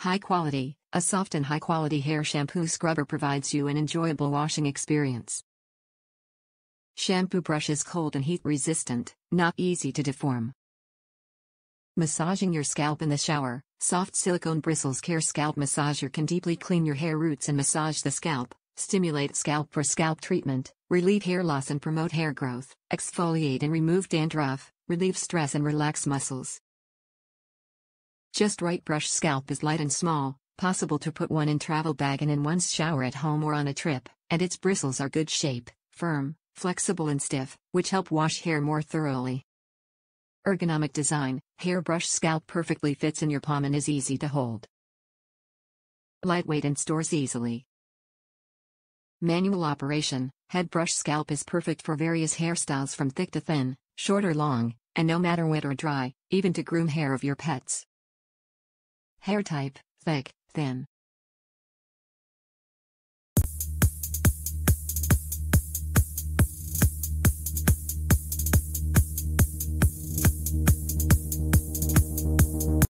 High quality, a soft and high quality hair shampoo scrubber provides you an enjoyable washing experience. Shampoo brush is cold and heat resistant, not easy to deform. Massaging your scalp in the shower, soft silicone bristles care scalp massager can deeply clean your hair roots and massage the scalp, stimulate scalp for scalp treatment, relieve hair loss and promote hair growth, exfoliate and remove dandruff, relieve stress and relax muscles. Just right brush scalp is light and small, possible to put one in travel bag and in one's shower at home or on a trip, and its bristles are good shape, firm, flexible and stiff, which help wash hair more thoroughly. Ergonomic design, hairbrush scalp perfectly fits in your palm and is easy to hold. Lightweight and stores easily. Manual operation, head brush scalp is perfect for various hairstyles from thick to thin, short or long, and no matter wet or dry, even to groom hair of your pets. Hair type, thick, thin.